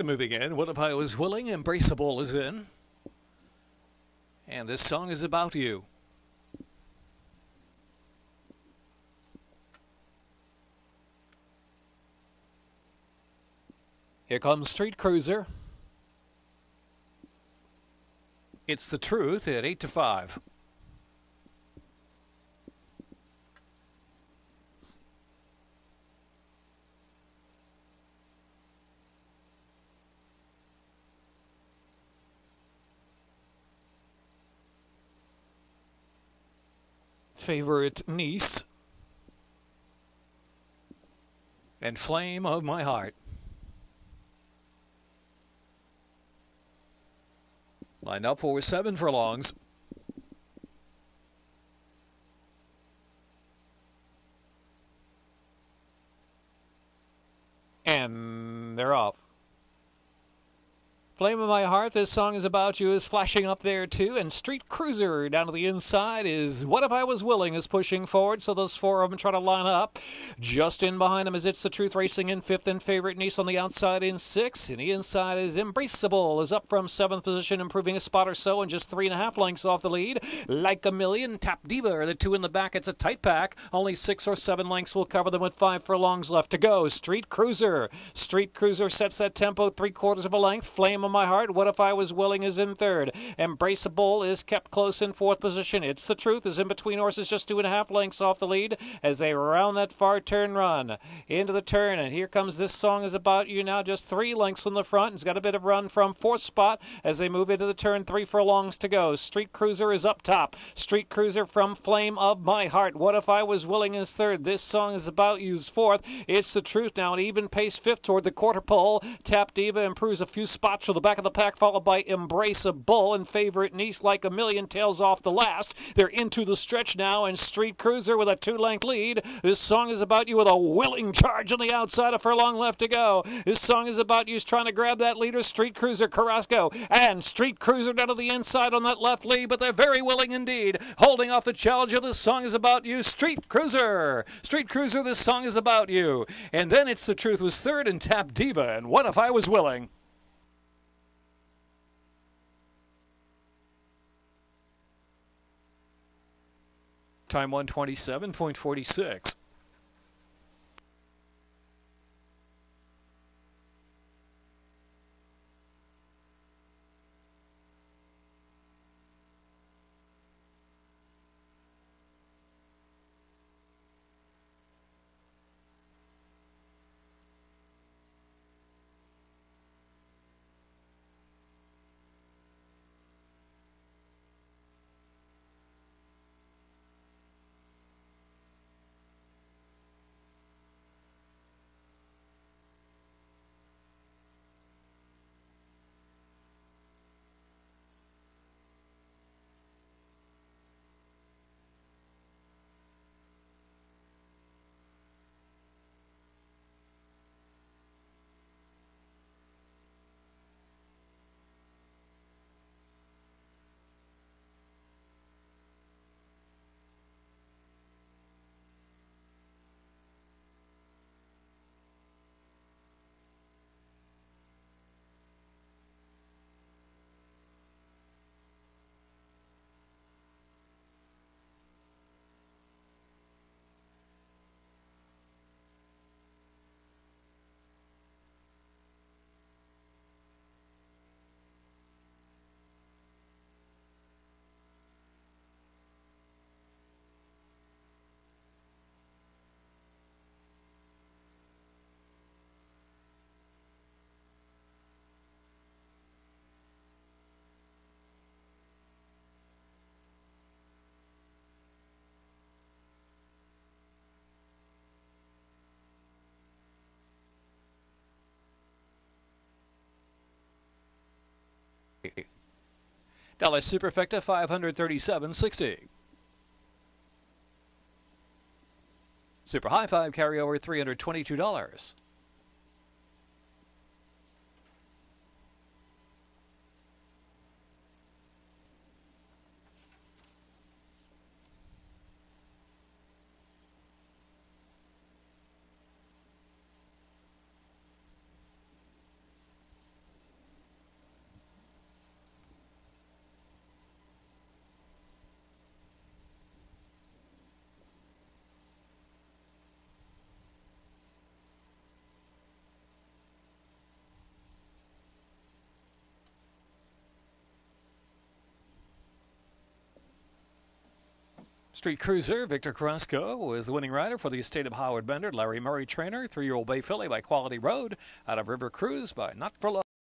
The moving in, What If I Was Willing, Embraceable is in. And this song is about you. Here comes Street Cruiser. It's the truth at 8 to 5. Favorite niece and flame of my heart. Lined up for seven furlongs. And they're off. Flame of My Heart, this song is about you, is flashing up there too. And Street Cruiser down to the inside is What If I Was Willing is pushing forward. So those four of them try to line up. Just in behind them is It's the Truth racing in fifth and favorite Niece on the outside in sixth. And the inside is Embraceable is up from seventh position, improving a spot or so and just three and a half lengths off the lead. Like a Million, Tap Diva are the two in the back. It's a tight pack. Only six or seven lengths will cover them with five furlongs left to go. Street Cruiser. Street Cruiser sets that tempo three quarters of a length. Flame of my heart. What if I was willing is in third. Embraceable is kept close in fourth position. It's the truth is in between horses, just two and a half lengths off the lead as they round that far turn run into the turn. And here comes this song is about you now, just three lengths in the front. It's got a bit of run from fourth spot as they move into the turn. Three furlongs to go. Street Cruiser is up top. Street Cruiser from Flame of My Heart. What if I was willing is third. This song is about you's fourth. It's the truth now. An even pace fifth toward the quarter pole. Tap Diva improves a few spots for the back of the pack, followed by Embraceable and favorite Niece like a million tails off the last. They're into the stretch now, and Street Cruiser with a two length lead. This song is about you with a willing charge on the outside, a furlong left to go. This song is about you trying to grab that leader, Street Cruiser Carrasco, and Street Cruiser down to the inside on that left lead, but they're very willing indeed. Holding off the challenger, this song is about you, Street Cruiser. Street Cruiser, this song is about you. And then it's the truth was third and Tap Diva, and what if I was willing? Time 127.46. Dallas Superfecta 537.60. Super High Five carryover $322. Street Cruiser, Victor Carrasco was the winning rider for the estate of Howard Bender. Larry Murray trainer, three-year-old Bay filly by Quality Road out of River Cruise by Not for Love.